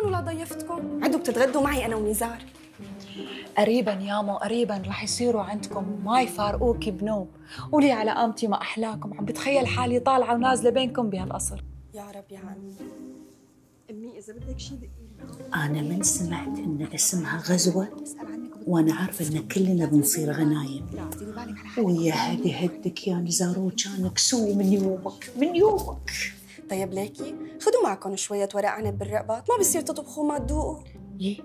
كون ولا ضيفتكم. عدوا بتتغدوا معي أنا ونزار قريبا يامو قريبا رح يصيروا عندكم. وما يفارقوكي بنوم. قولي على قامتي ما أحلاكم. عم بتخيل حالي طالعة ونازلة بينكم بهالقصر يا رب يا عمي. أمي إذا بدك شيء دقيقة. أنا من سمعت إن اسمها غزوة وأنا عارفة إن كلنا بنصير غنايم. ويا هدي هدك يا نزارو كانك سوي من يومك من يومك. طيب ليكي خذوا معكم شوية ورق عنب بالرقبات ما بصير تطبخوا ما تذوقوا يي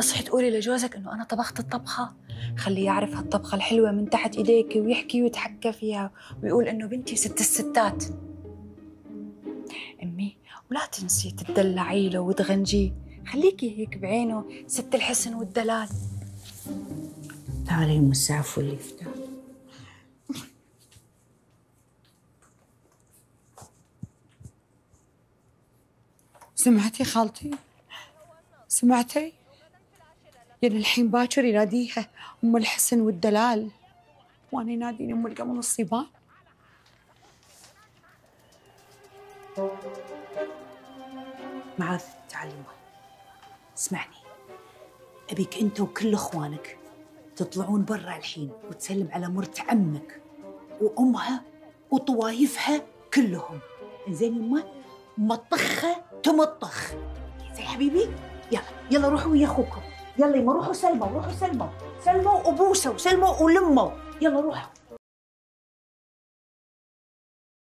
اصحي تقولي لجوزك إنه أنا طبخت الطبخة؟ خليه يعرف هالطبخة الحلوة من تحت ايديك ويحكي ويتحكى فيها ويقول إنه بنتي ست الستات. أمي ولا تنسي تدلعي له وتغنجيه خليكي هيك بعينه ست الحسن والدلال. تعالي أم السعف واللي يفتح. سمعتي خالتي؟ سمعتي؟ يعني الحين باكر يناديها أم الحسن والدلال. وأنا يناديني أم القمر الصيبان معاذ تعالي معي اسمعني. أبيك أنت وكل إخوانك تطلعون برا الحين وتسلم على مرت عمك وأمها وطوايفها كلهم. زين يما؟ مطخها تمطخ. زين حبيبي؟ يلا يلا روحوا ويا أخوكم. يلا يما روحوا سلموا روحوا سلموا سلموا وبوسوا سلموا ولموا يلا روحوا.